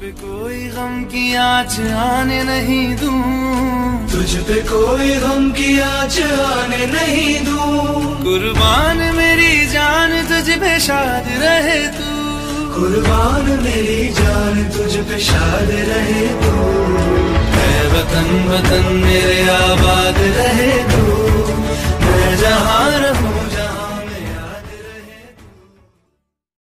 पे कोई गम की आज आने नहीं दूँ। तुझ पे कोई गम की आज आने नहीं दूँ। कुर्बान मेरी जान तुझ पे शाद रहे तू। कुर्बान मेरी जान तुझ पे शाद रहे तू। है वतन वतन मेरे